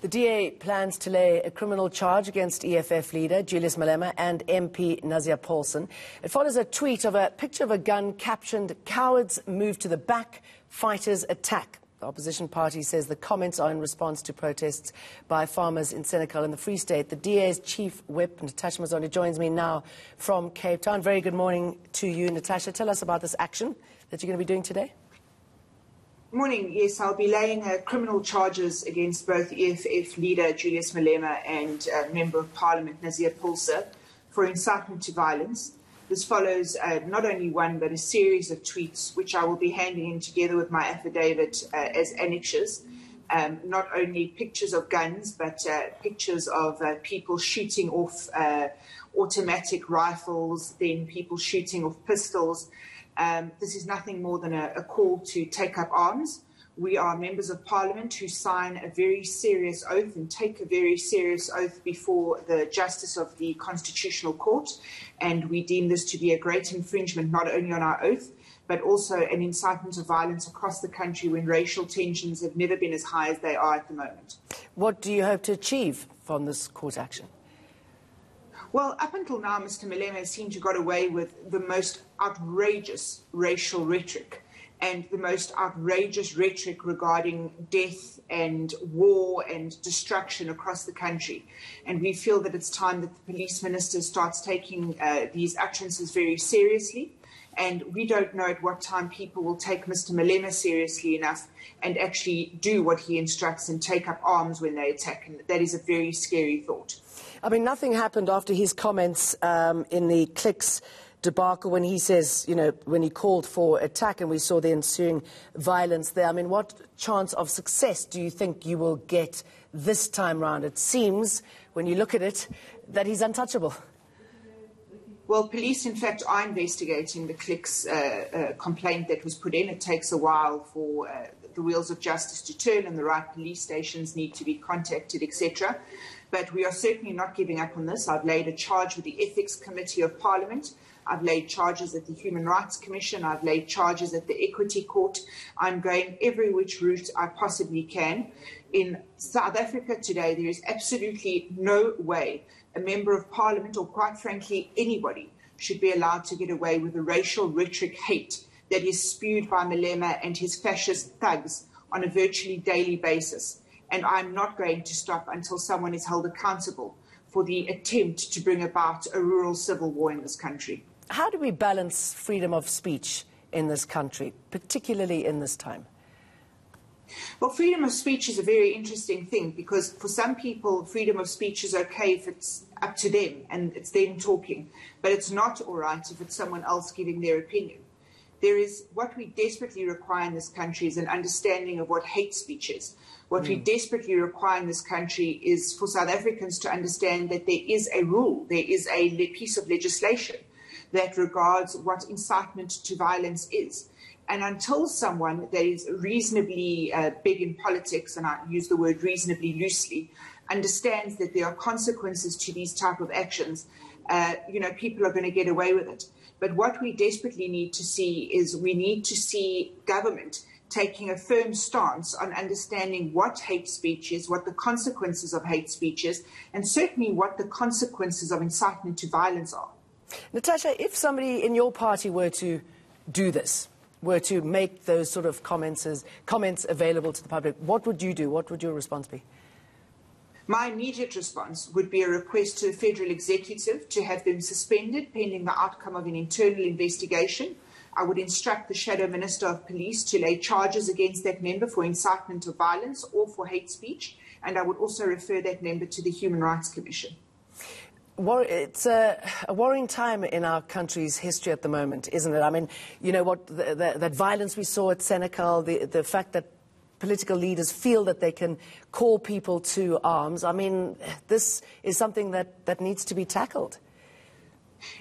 The DA plans to lay a criminal charge against EFF leader Julius Malema and MP Nazier Paulsen. It follows a tweet of a picture of a gun captioned, Cowards move to the back, fighters attack. The opposition party says the comments are in response to protests by farmers in Senekal and the Free State. The DA's chief whip, Natasha Mazzone, joins me now from Cape Town. Very good morning to you, Natasha. Tell us about this action that you're going to be doing today. Morning. Yes, I'll be laying uh, criminal charges against both EFF leader Julius Malema and uh, Member of Parliament Nazier Paulsen for incitement to violence. This follows uh, not only one but a series of tweets, which I will be handing in together with my affidavit uh, as annexures. Um, not only pictures of guns, but uh, pictures of uh, people shooting off automatic rifles, then people shooting off pistols. Um, this is nothing more than a, a, call to take up arms. We are members of parliament who sign a very serious oath and take a very serious oath before the justice of the constitutional court. And we deem this to be a great infringement, not only on our oath, but also an incitement of violence across the country when racial tensions have never been as high as they are at the moment. What do you hope to achieve from this court action? Well, up until now, Mr. Malema seemed to got away with the most outrageous racial rhetoric and the most outrageous rhetoric regarding death and war and destruction across the country. And we feel that it's time that the police minister starts taking uh, these utterances very seriously. And we don't know at what time people will take Mr. Malema seriously enough and actually do what he instructs and take up arms when they attack. And that is a very scary thought. I mean, nothing happened after his comments um, in the Clicks debacle when he says, you know, when he called for attack and we saw the ensuing violence there. I mean, what chance of success do you think you will get this time round? It seems, when you look at it, that he's untouchable. Well, police, in fact, are investigating the Clicks uh, uh, complaint that was put in. It takes a while for uh, the wheels of justice to turn and the right police stations need to be contacted, etc. But we are certainly not giving up on this. I've laid a charge with the Ethics Committee of Parliament. I've laid charges at the Human Rights Commission. I've laid charges at the Equality Court. I'm going every which route I possibly can. In South Africa today, there is absolutely no way a member of parliament, or quite frankly, anybody, should be allowed to get away with the racial rhetoric hate that is spewed by Malema and his fascist thugs on a virtually daily basis and I'm not going to stop until someone is held accountable for the attempt to bring about a rural civil war in this country. How do we balance freedom of speech in this country, particularly in this time? Well, freedom of speech is a very interesting thing because for some people, freedom of speech is okay if it's up to them and it's them talking, but it's not all right if it's someone else giving their opinion. There is what we desperately require in this country is an understanding of what hate speech is. What mm. we desperately require in this country is for South Africans to understand that there is a rule, there is a piece of legislation that regards what incitement to violence is. And until someone that is reasonably uh, big in politics, and I use the word reasonably loosely, understands that there are consequences to these type of actions, uh, you know, people are going to get away with it. But what we desperately need to see is we need to see government taking a firm stance on understanding what hate speech is, what the consequences of hate speech is, and certainly what the consequences of incitement to violence are. Natasha, if somebody in your party were to do this, were to make those sort of comments, as, comments available to the public, what would you do? What would your response be? My immediate response would be a request to the federal executive to have them suspended pending the outcome of an internal investigation I would instruct the Shadow Minister of Police to lay charges against that member for incitement of violence or for hate speech, and I would also refer that member to the Human Rights Commission. It's a, a, worrying time in our country's history at the moment, isn't it? I mean, you know, what the, the, that violence we saw at Senekal, the, the fact that political leaders feel that they can call people to arms. I mean, this is something that, that needs to be tackled.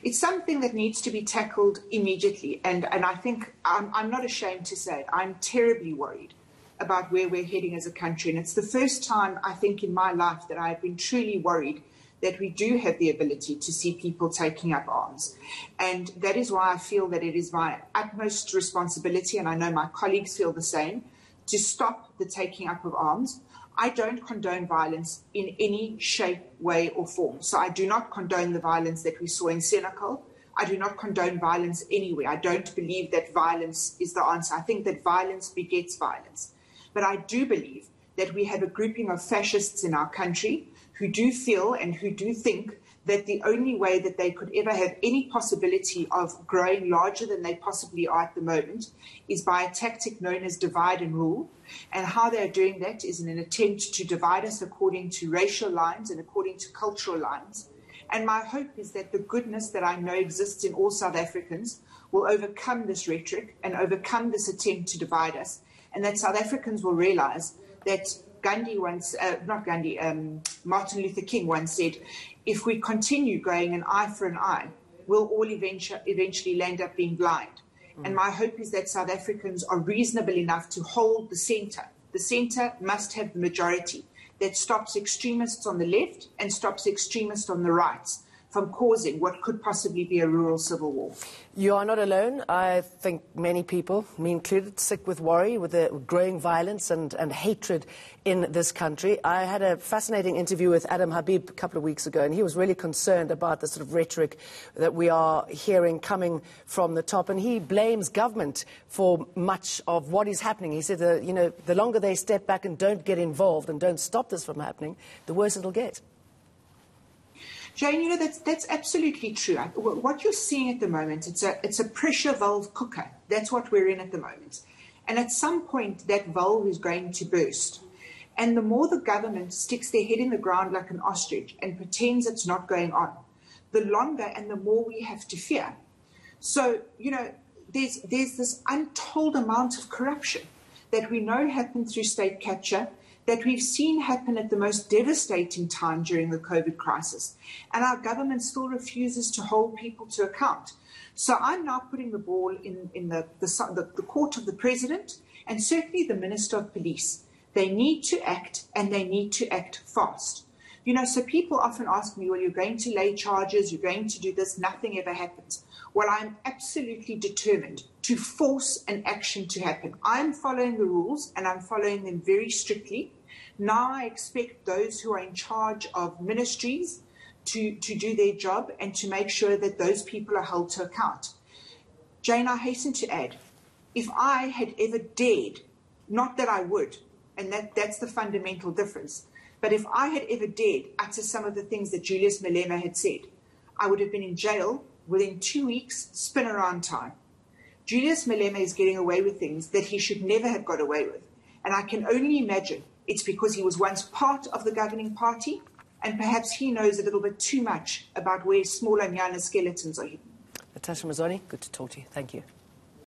It's something that needs to be tackled immediately. And, and I think I'm, I'm not ashamed to say it. I'm terribly worried about where we're heading as a country. And it's the first time, I think, in my life that I've been truly worried that we do have the ability to see people taking up arms. And that is why I feel that it is my utmost responsibility, and I know my colleagues feel the same, to stop the taking up of arms. I don't condone violence in any shape, way, or form. So I do not condone the violence that we saw in Senekal. I do not condone violence anywhere. I don't believe that violence is the answer. I think that violence begets violence. But I do believe that we have a grouping of fascists in our country who do feel and who do think that the only way that they could ever have any possibility of growing larger than they possibly are at the moment is by a tactic known as divide and rule. And how they're doing that is in an attempt to divide us according to racial lines and according to cultural lines. And my hope is that the goodness that I know exists in all South Africans will overcome this rhetoric and overcome this attempt to divide us, and that South Africans will realize that Gandhi once, uh, not Gandhi, um, Martin Luther King once said, if we continue going an eye for an eye, we'll all eventually, eventually land up being blind. Mm. And my hope is that South Africans are reasonable enough to hold the centre. The centre must have the majority that stops extremists on the left and stops extremists on the right from causing what could possibly be a rural civil war. You are not alone. I think many people, me included, sick with worry with the growing violence and, and hatred in this country. I had a fascinating interview with Adam Habib a couple of weeks ago, and he was really concerned about the sort of rhetoric that we are hearing coming from the top. And he blames government for much of what is happening. He said, that, you know, the longer they step back and don't get involved and don't stop this from happening, the worse it'll get. Jane, you know, that's, that's absolutely true. What you're seeing at the moment, it's a, it's a pressure valve cooker. That's what we're in at the moment. And at some point, that valve is going to burst. And the more the government sticks their head in the ground like an ostrich and pretends it's not going on, the longer and the more we have to fear. So, you know, there's, there's this untold amount of corruption that we know happened through state capture, that we've seen happen at the most devastating time during the COVID crisis. And our government still refuses to hold people to account. So I'm now putting the ball in, in the, the, the court of the president and certainly the minister of police. They need to act and they need to act fast. You know, so people often ask me, well, you're going to lay charges, you're going to do this, nothing ever happens. Well, I'm absolutely determined to force an action to happen. I'm following the rules and I'm following them very strictly. Now I expect those who are in charge of ministries to, to do their job and to make sure that those people are held to account. Jane, I hasten to add, if I had ever dared, not that I would, and that, that's the fundamental difference, but if I had ever dared utter some of the things that Julius Malema had said, I would have been in jail within two weeks, spin around time. Julius Malema is getting away with things that he should never have got away with. And I can only imagine it's because he was once part of the governing party, and perhaps he knows a little bit too much about where smallanyana skeletons are hidden. Natasha Mazzone, good to talk to you. Thank you.